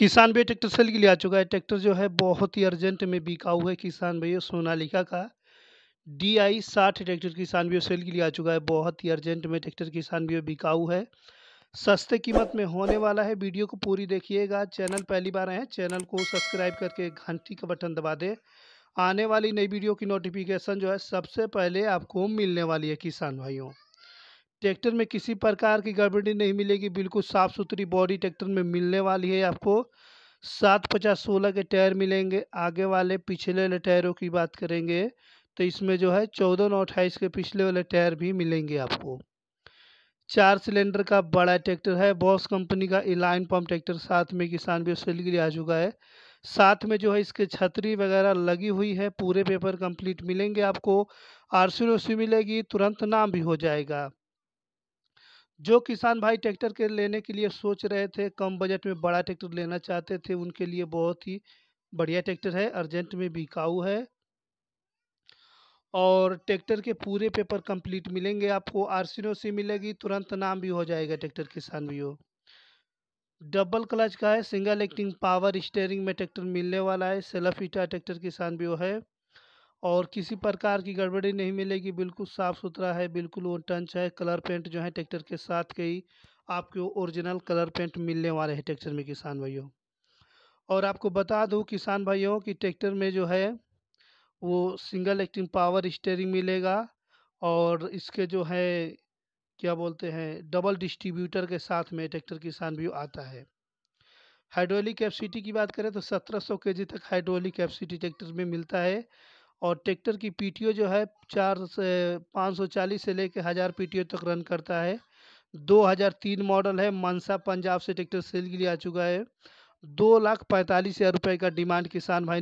किसान भाई tractor cell के लिए आ चुका है। ट्रैक्टर जो है बहुत ही अर्जेंट में बिकाऊ है किसान भैया सोनालिका का। डी आई साठ ट्रैक्टर किसान भी सेल के लिए आ चुका है। बहुत ही अर्जेंट में ट्रैक्टर किसान भी बिकाऊ है। सस्ते कीमत में होने वाला है। वीडियो को पूरी देखिएगा। चैनल पहली बार आए चैनल को सब्सक्राइब करके घंटी का बटन दबा दे। आने वाली नई वीडियो की नोटिफिकेशन जो है, सबसे पहले आपको मिलने वाली है किसान भाइयों। ट्रैक्टर में किसी प्रकार की गड़बड़ी नहीं मिलेगी। बिल्कुल साफ़ सुथरी बॉडी ट्रैक्टर में मिलने वाली है। आपको सात पचास सोलह के टायर मिलेंगे। आगे वाले पिछले वाले टायरों की बात करेंगे तो इसमें जो है चौदह नौ अट्ठाईस के पिछले वाले टायर भी मिलेंगे आपको। चार सिलेंडर का बड़ा ट्रैक्टर है। बॉस कंपनी का इलाइन पम्प ट्रैक्टर साथ में किसान भी के लिए आ चुका है। साथ में जो है इसके छतरी वगैरह लगी हुई है। पूरे पेपर कंप्लीट मिलेंगे आपको। आर सी मिलेगी। तुरंत नाम भी हो जाएगा। जो किसान भाई ट्रैक्टर के लेने के लिए सोच रहे थे, कम बजट में बड़ा ट्रैक्टर लेना चाहते थे, उनके लिए बहुत ही बढ़िया ट्रैक्टर है, अर्जेंट में बिकाऊ है। और ट्रैक्टर के पूरे पेपर कंप्लीट मिलेंगे आपको आर सी मिलेगी, तुरंत नाम भी हो जाएगा ट्रैक्टर किसान भी हो डबल क्लच का है, सिंगल एक्टिंग पावर स्टेयरिंग में ट्रैक्टर मिलने वाला है, सेल्फ ईटा ट्रैक्टर किसान भी है। और किसी प्रकार की गड़बड़ी नहीं मिलेगी, बिल्कुल साफ़ सुथरा है, बिल्कुल वो टंच है, कलर पेंट जो है ट्रैक्टर के साथ के ही आपको ओरिजिनल कलर पेंट मिलने वाले हैं ट्रैक्टर में किसान भाइयों। और आपको बता दूँ किसान भाइयों कि ट्रैक्टर में जो है, वो सिंगल एक्टिंग पावर स्टेयरिंग मिलेगा और इसके जो है, क्या बोलते हैं, डबल डिस्ट्रीब्यूटर के साथ में ट्रैक्टर किसान भी आता है। हाइड्रोलिक कैपेसिटी की बात करें तो 1700 केजी तक हाइड्रोलिक कैपेसिटी ट्रैक्टर में मिलता है। और ट्रैक्टर की पीटीओ जो है, चार से, पाँच सौ चालीस से लेकर हज़ार पीटीओ तक रन करता है। 2003 मॉडल है, मनसा पंजाब से ट्रैक्टर सेल के लिए आ चुका है। दो लाख पैंतालीस हज़ार रुपये का डिमांड किसान भाई